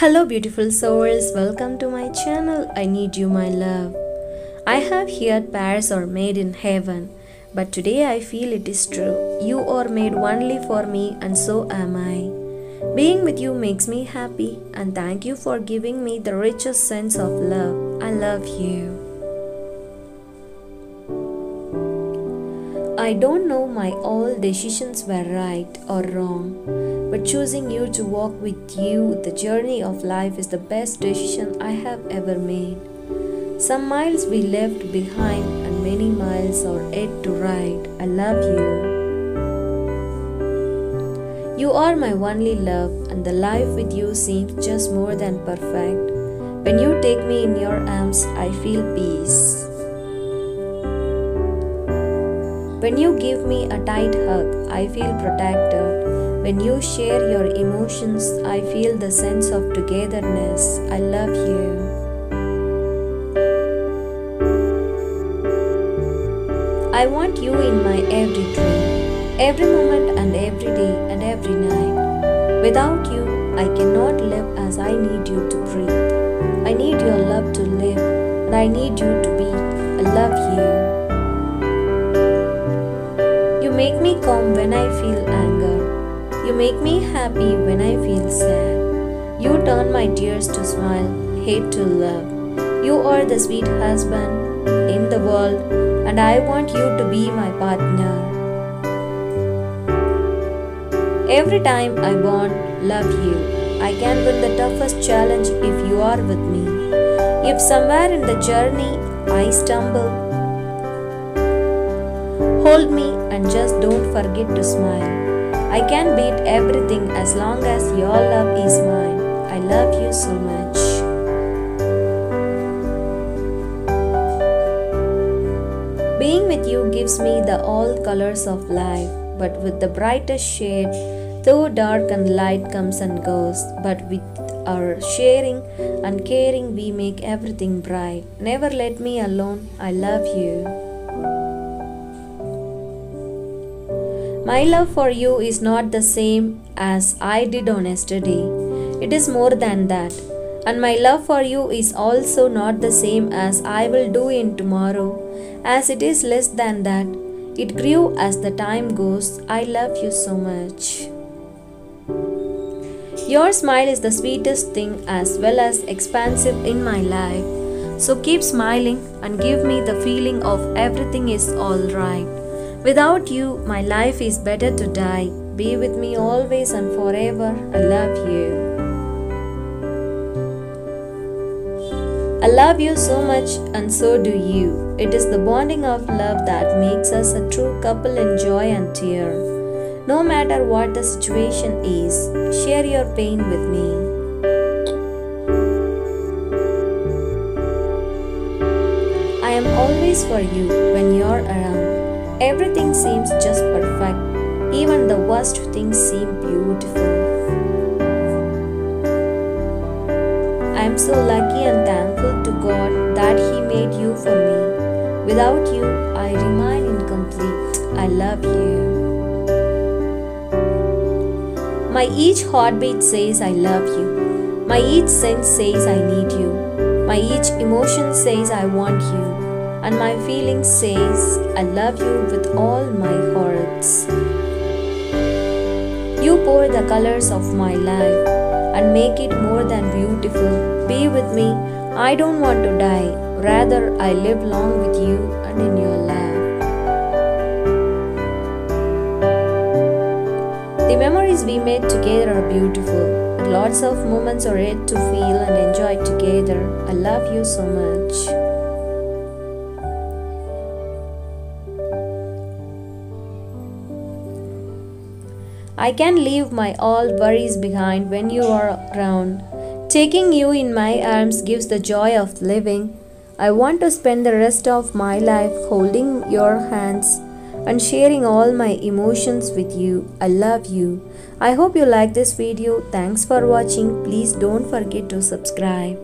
Hello, beautiful souls, welcome to my channel. I need you, my love. I have heard prayers are made in heaven, but today I feel it is true. You are made only for me, and so am I. Being with you makes me happy, and thank you for giving me the richest sense of love. I love you. I don't know my all decisions were right or wrong, but choosing you to walk with you the journey of life is the best decision I have ever made. Some miles we left behind, and many miles are yet to ride. I love you. You are my only love, and the life with you seems just more than perfect. When you take me in your arms, I feel peace. When you give me a tight hug, I feel protected. When you share your emotions, I feel the sense of togetherness. I love you. I want you in my every dream, every moment and every day and every night. Without you, I cannot live as I need you to breathe. I need your love to live, and I need you to calm when I feel anger. You make me happy when I feel sad. You turn my tears to smile, hate to love. You are the sweet husband in the world, and I want you to be my partner. Every time I want love you, I can win the toughest challenge if you are with me. If somewhere in the journey I stumble, hold me and just don't forget to smile. I can beat everything as long as your love is mine. I love you so much. Being with you gives me the all colors of life, but with the brightest shade, though dark and light comes and goes, but with our sharing and caring, we make everything bright. Never let me alone. I love you. My love for you is not the same as I did on yesterday. It is more than that. And my love for you is also not the same as I will do in tomorrow, as it is less than that. It grew as the time goes. I love you so much. Your smile is the sweetest thing as well as expansive in my life. So keep smiling and give me the feeling of everything is alright. Without you, my life is better to die. Be with me always and forever. I love you. I love you so much, and so do you. It is the bonding of love that makes us a true couple in joy and tear. No matter what the situation is, share your pain with me. I am always for you when you're around. Everything seems just perfect. Even the worst things seem beautiful. I am so lucky and thankful to God that He made you for me. Without you, I remain incomplete. I love you. My each heartbeat says I love you. My each sense says I need you. My each emotion says I want you. And my feeling says I love you with all my hearts. You pour the colors of my life and make it more than beautiful. Be with me. I don't want to die. Rather, I live long with you and in your love. The memories we made together are beautiful. Lots of moments are yet to feel and enjoy together. I love you so much. I can leave my all worries behind when you are around. Taking you in my arms gives the joy of living. I want to spend the rest of my life holding your hands and sharing all my emotions with you. I love you. I hope you like this video. Thanks for watching. Please don't forget to subscribe.